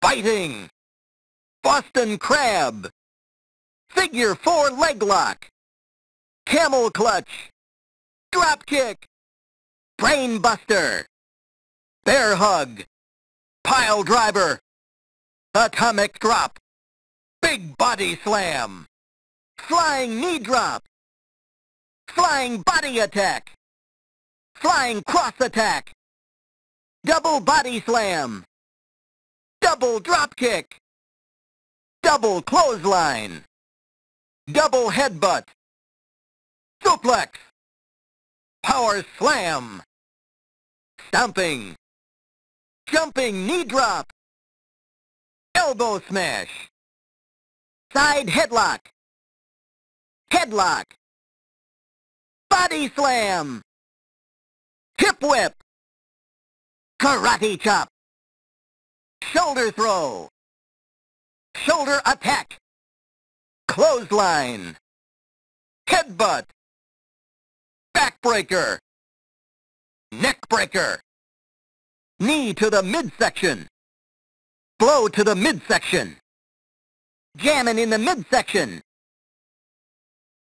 biting, Boston crab, figure four leg lock, camel clutch, drop kick, brain buster, bear hug, pile driver, atomic drop, big body slam, flying knee drop, flying body attack, flying cross attack, double body slam, double drop kick, double clothesline, double headbutt, suplex, power slam, stomping, jumping knee drop, elbow smash, side headlock, headlock, body slam, hip whip, karate chop, shoulder throw, shoulder attack, clothesline, headbutt, backbreaker, neckbreaker, knee to the midsection, blow to the midsection, jamming in the midsection,